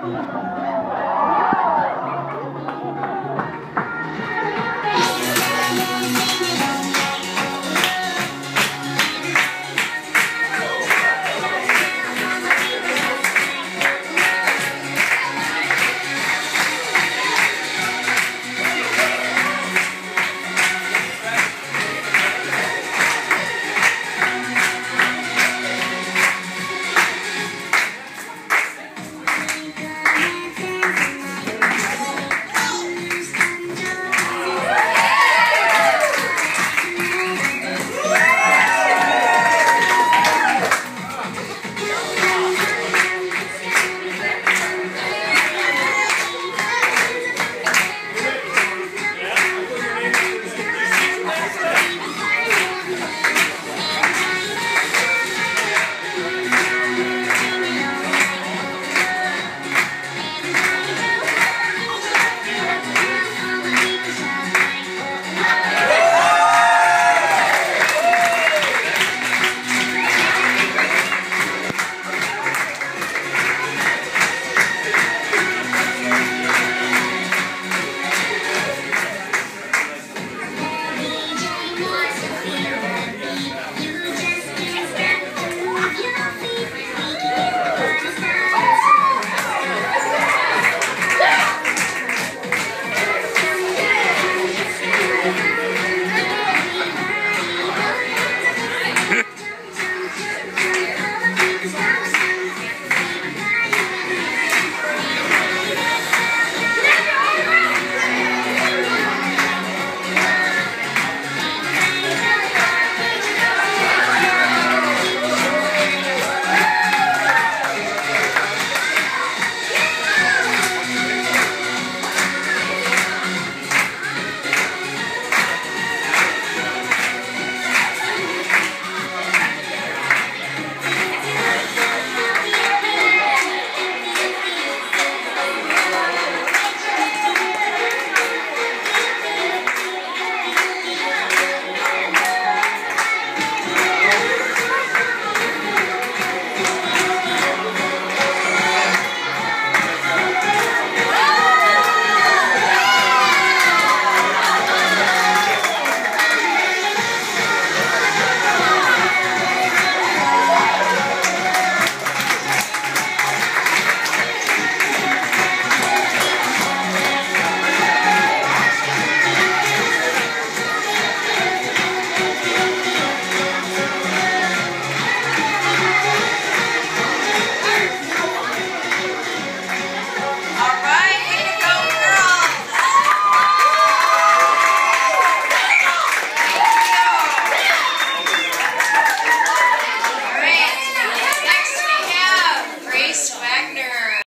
Música